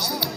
Jason.